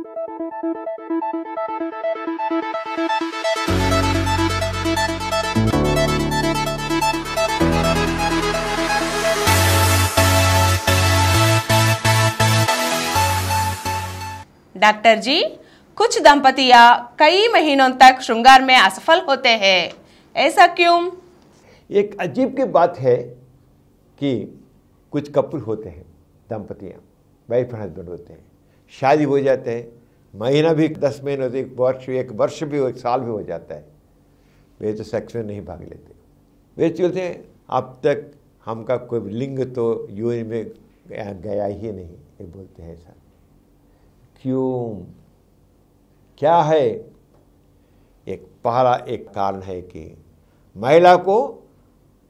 Doctor जी, कुछ दंपतियाँ कई महीनों तक श्रृंगार में असफल होते हैं। ऐसा क्यों? एक अजीब की बात है कि कुछ कपल होते हैं, दंपतियाँ वाइफ एंड हस्बैंड होते हैं। शादी हो जाते हैं। महीना भी दस महीने होते एक वर्ष एक वर्ष भी हो, एक साल भी हो जाता है। वे तो सेक्स में नहीं भाग लेते। वे चलते हैं। अब तक हमका कोई लिंग तो यूएन में गया ही नहीं, ये बोलते हैं ऐसा। क्यों? क्या है? एक पहला एक कारण है कि महिला को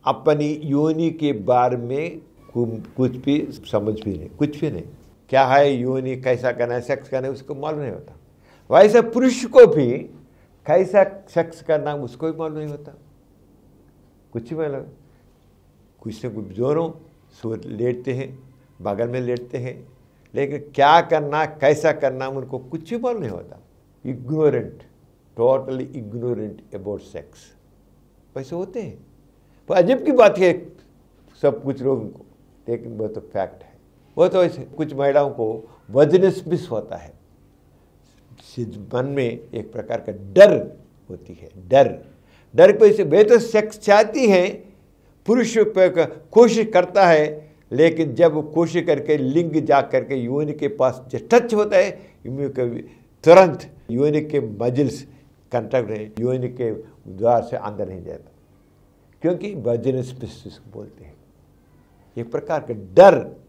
अपनी योनि के बारे में कुछ भी समझ भी नहीं, कुछ भी नहीं। क्या है योनि कैसा करना है सेक्स करना है, उसको मालूम नहीं होता। वैसे पुरुष को भी कैसा सेक्स करना उसको भी मालूम नहीं होता। कुछ मालूम। कुछ न कुछ दोनों सो लेटते हैं, बगल में लेटते हैं, लेकिन क्या करना, कैसा करना उनको कुछ भी मालूम नहीं होता। Ignorant totally ignorant about sex वैसे होते हैं। पर अजीब की बात है, सब कुछ लोगों को लेकिन वो तो फैक्ट है। वो तो ऐसे कुछ महिलाओं को वजनस्मिस होता है। मन में एक प्रकार का डर होती है, डर। डर की वजह से वे तो सेक्स चाहती है, पुरुष कोशिश करता है, लेकिन जब कोशिश करके लिंग जा करके योनि के पास जो टच होता है तुरंत योनि के मजिल्स कंटेक्ट है योनि के द्वार से अंदर नहीं जाता। क्योंकि वजनस बोलते हैं। एक प्रकार का डर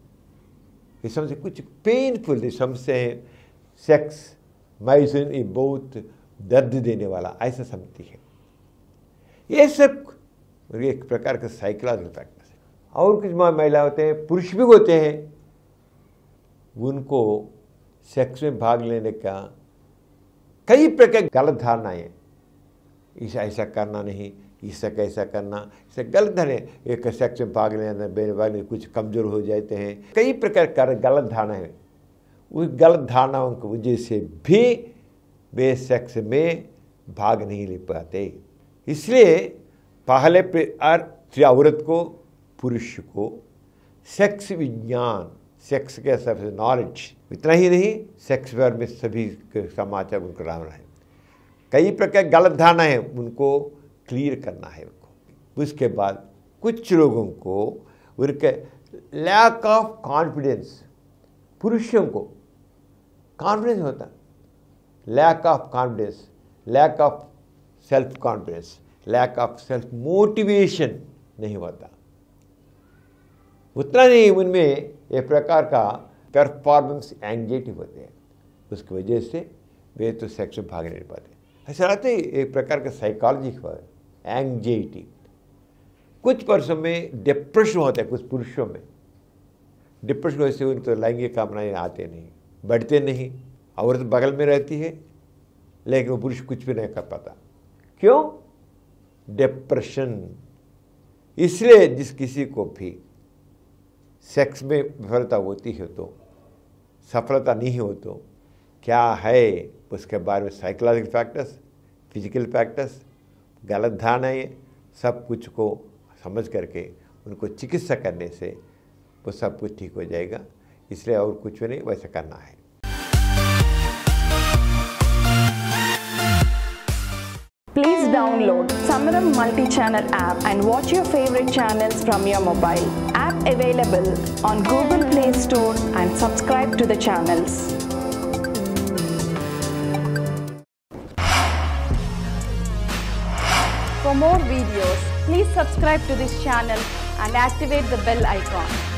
ये समझे कुछ पेनफुल समझते हैं सेक्स माइसन ये बहुत दर्द देने वाला, ऐसा समझती है। ये सब एक प्रकार का साइकोलॉजिकल फैक्टर है। और कुछ महिला होते हैं, पुरुष भी होते हैं, उनको सेक्स में भाग लेने का कई प्रकार गलत धारणाएँ ऐसा ऐसा करना नहीं। इससे कैसा करना इसे गलत धारणा एक सेक्स में भाग लेना बेने भाग कुछ कमज़ोर हो जाते हैं। कई प्रकार का गलत धारणा है। उस गलत धारणाओं की वजह से भी वे सेक्स में भाग नहीं ले पाते। इसलिए पहले औरत को, पुरुष को सेक्स विज्ञान सेक्स के सबसे नॉलेज इतना ही नहीं सेक्स बारे में सभी समाचार उनको राम है कई प्रकार गलत धारणा है उनको क्लियर करना है उनको। उसके बाद कुछ लोगों को उनके लैक ऑफ़ कॉन्फिडेंस पुरुषों को कॉन्फिडेंस होता। Lack of confidence lack of self confidence lack of self motivation नहीं होता। उतना नहीं, उनमें एक प्रकार का परफॉर्मेंस एंगजाइटी होते हैं। उसकी वजह से वे तो सेक्स में भाग नहीं पाते। ऐसा रहते एक प्रकार का साइकोलॉजी एंगजाइटी कुछ पर्सों में डिप्रेशन होता है, कुछ पुरुषों में। डिप्रेशन वजह से तो लैंगिक कामनाएँ आते नहीं, बढ़ते नहीं। औरत बगल में रहती है, लेकिन वो पुरुष कुछ भी नहीं कर पाता। क्यों? डिप्रेशन इसलिए जिस किसी को भी सेक्स में विफलता होती है तो सफलता नहीं हो तो क्या है? उसके बारे में साइकोलॉजिकल फैक्टर्स फ़िज़िकल फैक्टर्स गलत धारणाएँ सब कुछ को समझ करके उनको चिकित्सा करने से वो सब कुछ ठीक हो जाएगा इसलिए और कुछ भी नहीं वैसा करना है Please download Samaram multi-channel app and watch your favorite channels from your mobile. App available on Google Play Store and subscribe to the channels. For more videos, please subscribe to this channel and activate the bell icon.